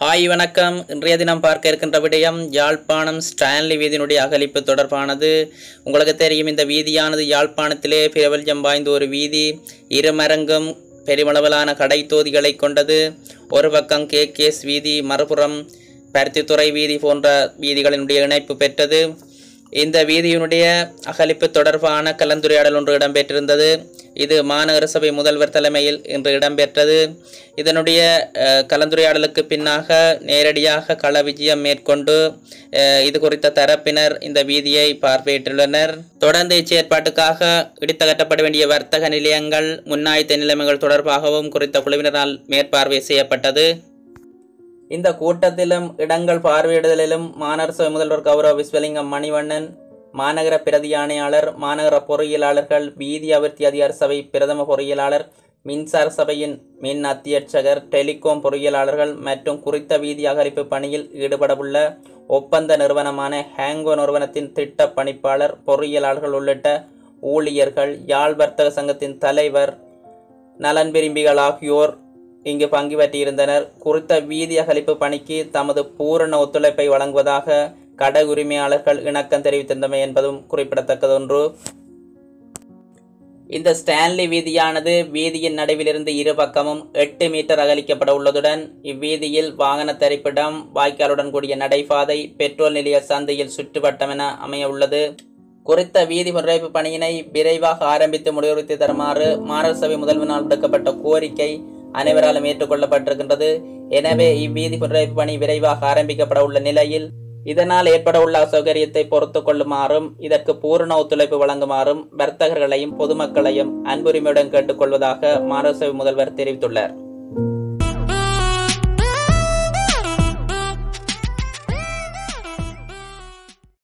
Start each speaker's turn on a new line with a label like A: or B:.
A: Hi வணக்கம். இன்றைய தினம் பார்க்க இருக்கின்ற விடயம் யாழ்ப்பாணம் ஸ்டான்லி வீதியினுடைய அகலிப்பு தொடர்பானது. உங்களுக்கு தெரியும் இந்த வீதியானது யாழ்ப்பாணத்திலே பிரபல்யம் வாய்ந்த ஒரு வீதி. இருமரங்கும் பெருமளவிலான கடை தொகுதிகளை கொண்டது. ஒரு பக்கம் கே கேஸ் வீதி மறுபுறம் பருத்தித்துறை வீதி போன்ற வீதிகளினுடைய இணைப்பு பெற்றது. இந்த வீதியினுடைய அகலிப்பு தொடர்பான கலந்துரையாடல் ஒன்று இடம்பெற்றிருந்தது. இது மாநகர சபை முதல்வர் தலைமையில் இன்று இடம்பெற்றது. இதனுடைய கலந்துரையாடலுக்கு பின்னாக நேரடியாக கள விஜயம் மேற்கொண்டு இது குறித்த தரப்பினர் இந்த வீதியை பார்வையிட்டுள்ளனர். தொடர்ந்து இச்செயற்பாட்டுக்காக இடித்தகற்றப்பட வேண்டிய வர்த்தக நிலையங்கள் முன்னாய்த்த நிலைமைகள் தொடர்பாகவும் குறித்த குழுவினரால் மேற்பார்வை செய்யப்பட்டது. இந்த கூட்டத்திலும் இடங்கள் பார்வையிடுதலிலும் மாநகர சபை முதல்வர் கௌரவ விஸ்வலிங்கம் மணிவண்ணன் மாநகர பிரதி ஆணையாளர் மாநகர பொறியியலாளர்கள் வீதி அபிவிருத்தி அதிகார சபை பிரதம பொறியியலாளர் மின்சார சபையின் மின் அத்தியட்சகர் டெலிகாம் பொறியியலாளர்கள் மற்றும் குறித்த வீதி அகரிப்பு பணியில் ஈடுபடவுள்ள ஒப்பந்த நிறுவனமான ஹேங்கோ நிறுவனத்தின் திட்ட பணிப்பாளர் பொறியியலாளர்கள் உள்ளிட்ட ஊழியர்கள் யாழ் வர்த்தக சங்கத்தின் தலைவர் நலன் விரும்பிகள் ஆகியோர் இங்கு பங்கு பெற்றிருந்தனர். குறித்த வீதி அகலிப்பு பணிக்கு தமது பூரண ஒத்துழைப்பை வழங்குவதாக கடை உரிமையாளர்கள் இணக்கம் தெரிவித்திருந்தமை என்பதும் குறிப்பிடத்தக்கதொன்று. இந்த ஸ்டான்லி வீதியானது வீதியின் நடுவிலிருந்து இரு பக்கமும் எட்டு மீட்டர் அகலிக்கப்பட உள்ளதுடன் இவ்வீதியில் வாகன தரிப்பிடம் வாய்க்காலுடன் கூடிய நடைபாதை பெட்ரோல் நிலைய சந்தையில் சுற்றுவட்டம் என அமைய உள்ளது. குறித்த வீதி முறைப்பு பணியினை விரைவாக ஆரம்பித்து முடிவுறுத்தி தருமாறு மாநகர சபை முதல்வனால் விடுக்கப்பட்ட கோரிக்கை அனைவராலும் ஏற்றுக்கொள்ளப்பட்டிருக்கின்றது. எனவே இவ்வீதி புனரமைப்பு பணி விரைவாக ஆரம்பிக்கப்பட உள்ள நிலையில் இதனால் ஏற்பட உள்ள அசௌகரியத்தை பொறுத்து கொள்ளுமாறும் இதற்கு பூரண ஒத்துழைப்பு வழங்குமாறும் வர்த்தகர்களையும் பொதுமக்களையும் அன்புரிமையுடன் கேட்டுக்கொள்வதாக மாரசவி முதல்வர் தெரிவித்துள்ளார்.